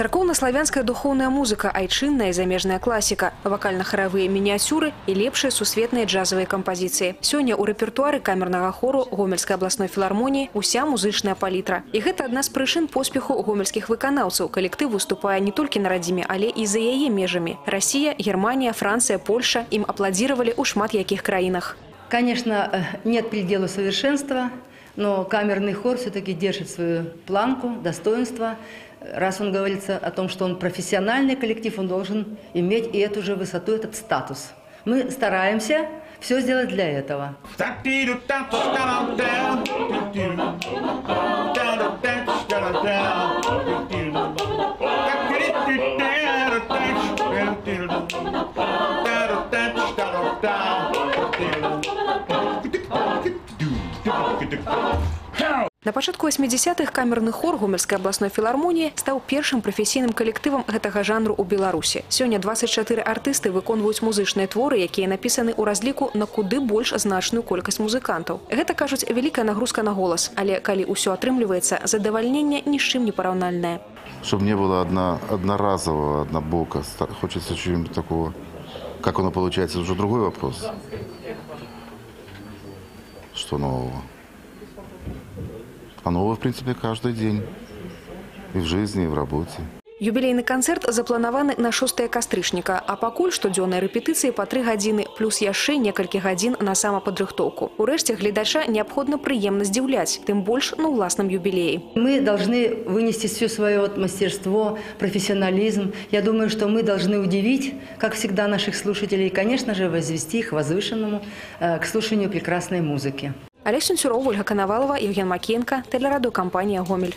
Церковно-славянская духовная музыка, айчинная и замежная классика, вокально-хоровые миниатюры и лепшие сусветные джазовые композиции. Сегодня у рэпертуары камерного хору Гомельской областной филармонии уся музычная палітра. І гэта адна з прычын поспеху гомельскіх выканаўцаў. Калектыў выступае не толькі на радзіме, але і за яе межамі. Россия, Германия, Франция, Польша им аплодировали у шмат якіх краінах. Конечно, э, нет предела совершенства, но камерный хор все-таки держит свою планку, достоинство. Раз он говорится о том, что он профессиональный коллектив, он должен иметь и эту же высоту, этот статус. Мы стараемся все сделать для этого. На пачатку 80-х камерны хор гомельскай абласной філармоніі стаў першым прафесійным калектывам гэтага жанру ў Беларусі. Сёння 24 артысты выконваюць музычныя творы, якія напісаны ў разліку на куды больш значную колькасць музыкантаў. Гэта кажуць вялікая нагрузка на голас, але калі ўсё атрымліваецца, задавальненне ні з чым не параўнальнае. Чтобы не было одно, одноразового, однобоко. Ста- Хочется чего-нибудь такого. Как оно получается, уже другой вопрос. Что нового? А нового, в принципе, каждый день. И в жизни, и в работе. Юбілейны канцэрт запланаваны на 6 кастрычніка, а пакуль штодзённыя рэпетыцыі па 3 гадзіны плюс яшчэ некалькі гадзін на самападрыхтоўку. Урэшце гледача неабходна прыемна здзіўляць, тым больш на ўласным юбілеі. Мы должны вынести все свое вот мастерство, профессионализм. Я думаю, что мы должны удивить, как всегда, наших слушателей и, конечно же, возвести их к возвышенному, э, к слушанию прекрасной музыки. Олег Сенцюров, Ольга Коновалова, Евген Макеенко, телерадиокомпания «Гомель».